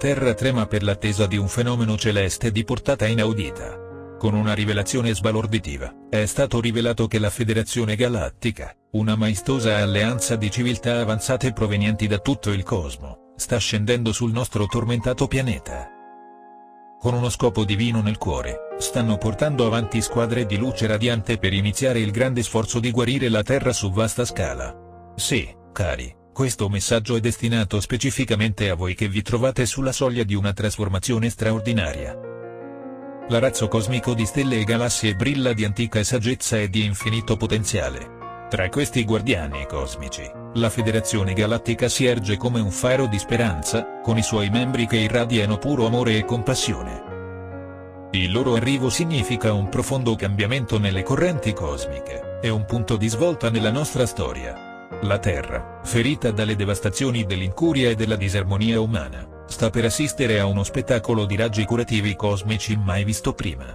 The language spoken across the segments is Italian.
Terra trema per l'attesa di un fenomeno celeste di portata inaudita. Con una rivelazione sbalorditiva, è stato rivelato che la Federazione Galattica, una maestosa alleanza di civiltà avanzate provenienti da tutto il cosmo, sta scendendo sul nostro tormentato pianeta. Con uno scopo divino nel cuore, stanno portando avanti squadre di luce radiante per iniziare il grande sforzo di guarire la Terra su vasta scala. Sì, cari, questo messaggio è destinato specificamente a voi che vi trovate sulla soglia di una trasformazione straordinaria. L'arazzo cosmico di stelle e galassie brilla di antica saggezza e di infinito potenziale. Tra questi guardiani cosmici, la Federazione Galattica si erge come un faro di speranza, con i suoi membri che irradiano puro amore e compassione. Il loro arrivo significa un profondo cambiamento nelle correnti cosmiche, e un punto di svolta nella nostra storia. La Terra, ferita dalle devastazioni dell'incuria e della disarmonia umana, sta per assistere a uno spettacolo di raggi curativi cosmici mai visto prima.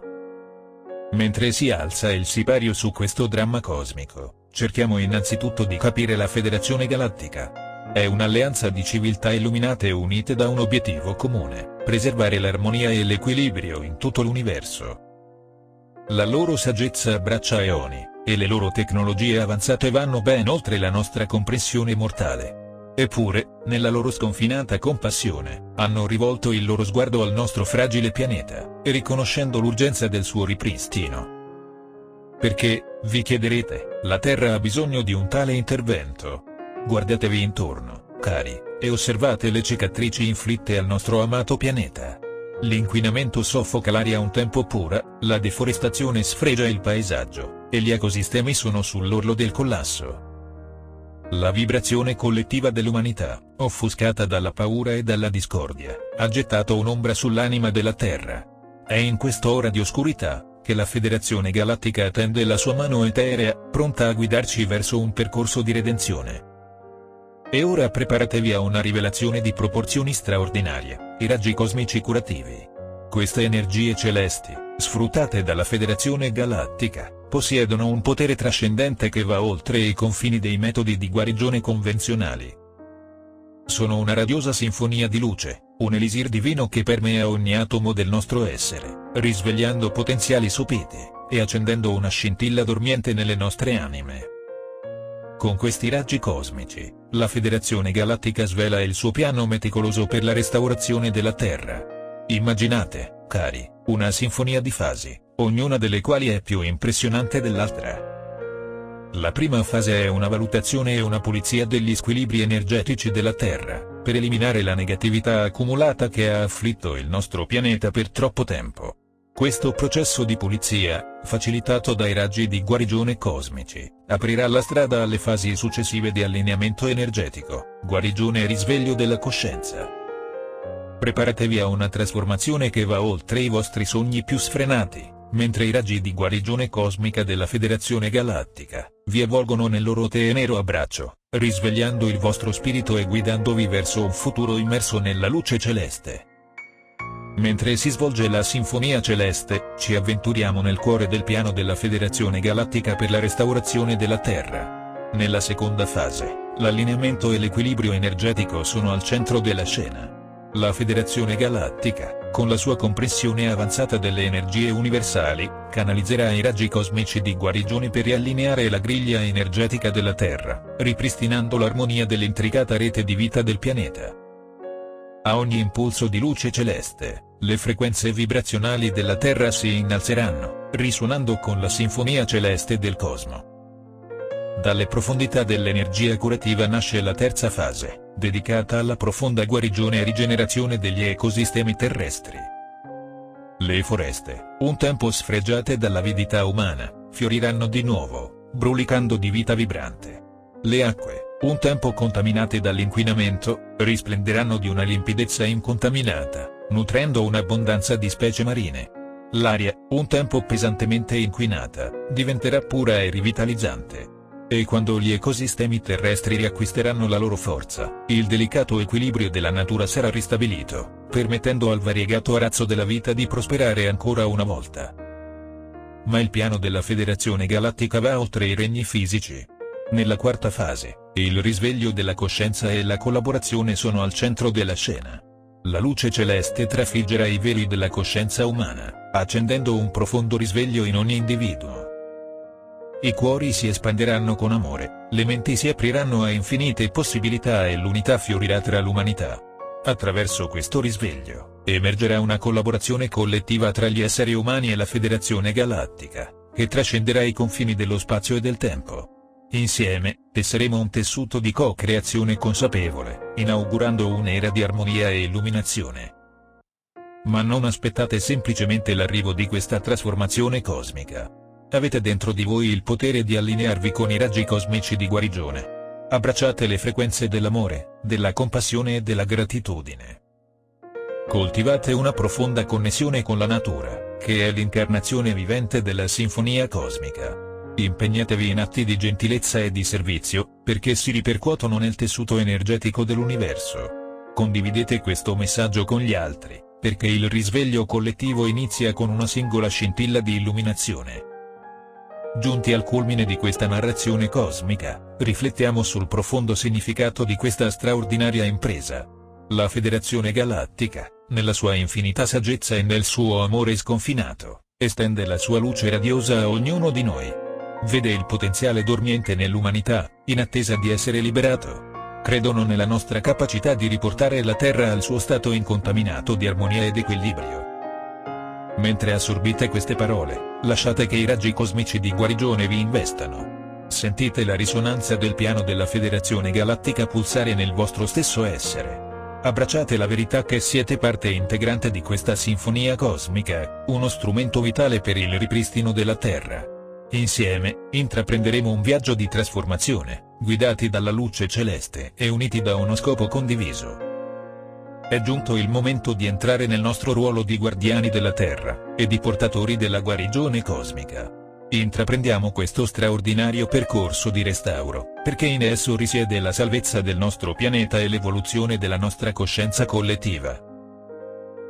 Mentre si alza il sipario su questo dramma cosmico, cerchiamo innanzitutto di capire la Federazione Galattica. È un'alleanza di civiltà illuminate unite da un obiettivo comune, preservare l'armonia e l'equilibrio in tutto l'universo. La loro saggezza abbraccia eoni, e le loro tecnologie avanzate vanno ben oltre la nostra comprensione mortale. Eppure, nella loro sconfinata compassione, hanno rivolto il loro sguardo al nostro fragile pianeta, riconoscendo l'urgenza del suo ripristino. Perché, vi chiederete, la Terra ha bisogno di un tale intervento? Guardatevi intorno, cari, e osservate le cicatrici inflitte al nostro amato pianeta. L'inquinamento soffoca l'aria un tempo pura, la deforestazione sfregia il paesaggio, e gli ecosistemi sono sull'orlo del collasso. La vibrazione collettiva dell'umanità, offuscata dalla paura e dalla discordia, ha gettato un'ombra sull'anima della Terra. È in quest'ora di oscurità, che la Federazione Galattica attende la sua mano eterea, pronta a guidarci verso un percorso di redenzione. E ora preparatevi a una rivelazione di proporzioni straordinarie, i raggi cosmici curativi. Queste energie celesti, sfruttate dalla Federazione Galattica, possiedono un potere trascendente che va oltre i confini dei metodi di guarigione convenzionali. Sono una radiosa sinfonia di luce, un elisir divino che permea ogni atomo del nostro essere, risvegliando potenziali sopiti, e accendendo una scintilla dormiente nelle nostre anime. Con questi raggi cosmici, la Federazione Galattica svela il suo piano meticoloso per la restaurazione della Terra. Immaginate, cari, una sinfonia di fasi, ognuna delle quali è più impressionante dell'altra. La prima fase è una valutazione e una pulizia degli squilibri energetici della Terra, per eliminare la negatività accumulata che ha afflitto il nostro pianeta per troppo tempo. Questo processo di pulizia, facilitato dai raggi di guarigione cosmici, aprirà la strada alle fasi successive di allineamento energetico, guarigione e risveglio della coscienza. Preparatevi a una trasformazione che va oltre i vostri sogni più sfrenati mentre i raggi di guarigione cosmica della Federazione Galattica, vi avvolgono nel loro tenero abbraccio, risvegliando il vostro spirito e guidandovi verso un futuro immerso nella luce celeste. Mentre si svolge la Sinfonia Celeste, ci avventuriamo nel cuore del piano della Federazione Galattica per la restaurazione della Terra. Nella seconda fase, l'allineamento e l'equilibrio energetico sono al centro della scena. La Federazione Galattica, con la sua compressione avanzata delle energie universali, canalizzerà i raggi cosmici di guarigione per riallineare la griglia energetica della Terra, ripristinando l'armonia dell'intricata rete di vita del pianeta. A ogni impulso di luce celeste, le frequenze vibrazionali della Terra si innalzeranno, risuonando con la sinfonia celeste del cosmo. Dalle profondità dell'energia curativa nasce la terza fase, dedicata alla profonda guarigione e rigenerazione degli ecosistemi terrestri. Le foreste, un tempo sfregiate dall'avidità umana, fioriranno di nuovo, brulicando di vita vibrante. Le acque, un tempo contaminate dall'inquinamento, risplenderanno di una limpidezza incontaminata, nutrendo un'abbondanza di specie marine. L'aria, un tempo pesantemente inquinata, diventerà pura e rivitalizzante. E quando gli ecosistemi terrestri riacquisteranno la loro forza, il delicato equilibrio della natura sarà ristabilito, permettendo al variegato arazzo della vita di prosperare ancora una volta. Ma il piano della Federazione Galattica va oltre i regni fisici. Nella quarta fase, il risveglio della coscienza e la collaborazione sono al centro della scena. la luce celeste trafiggerà i veli della coscienza umana, accendendo un profondo risveglio in ogni individuo. I cuori si espanderanno con amore, le menti si apriranno a infinite possibilità e l'unità fiorirà tra l'umanità. Attraverso questo risveglio, emergerà una collaborazione collettiva tra gli esseri umani e la Federazione Galattica, che trascenderà i confini dello spazio e del tempo. Insieme, tesseremo un tessuto di co-creazione consapevole, inaugurando un'era di armonia e illuminazione. Ma non aspettate semplicemente l'arrivo di questa trasformazione cosmica. Avete dentro di voi il potere di allinearvi con i raggi cosmici di guarigione. Abbracciate le frequenze dell'amore, della compassione e della gratitudine. Coltivate una profonda connessione con la natura, che è l'incarnazione vivente della sinfonia cosmica. Impegnatevi in atti di gentilezza e di servizio, perché si ripercuotono nel tessuto energetico dell'universo. Condividete questo messaggio con gli altri, perché il risveglio collettivo inizia con una singola scintilla di illuminazione. Giunti al culmine di questa narrazione cosmica, riflettiamo sul profondo significato di questa straordinaria impresa. La Federazione Galattica, nella sua infinita saggezza e nel suo amore sconfinato, estende la sua luce radiosa a ognuno di noi. Vede il potenziale dormiente nell'umanità, in attesa di essere liberato. Credono nella nostra capacità di riportare la Terra al suo stato incontaminato di armonia ed equilibrio. Mentre assorbite queste parole, lasciate che i raggi cosmici di guarigione vi investano. Sentite la risonanza del piano della Federazione Galattica pulsare nel vostro stesso essere. Abbracciate la verità che siete parte integrante di questa sinfonia cosmica, uno strumento vitale per il ripristino della Terra. Insieme, intraprenderemo un viaggio di trasformazione, guidati dalla luce celeste e uniti da uno scopo condiviso. È giunto il momento di entrare nel nostro ruolo di guardiani della Terra, e di portatori della guarigione cosmica. Intraprendiamo questo straordinario percorso di restauro, perché in esso risiede la salvezza del nostro pianeta e l'evoluzione della nostra coscienza collettiva.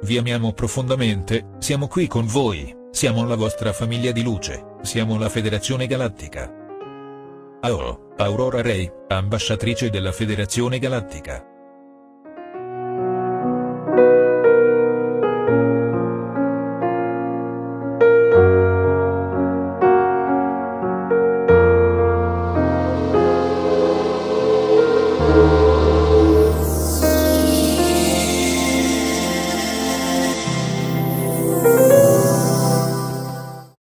Vi amiamo profondamente, siamo qui con voi, siamo la vostra famiglia di luce, siamo la Federazione Galattica. AO, Aurora Ray, ambasciatrice della Federazione Galattica.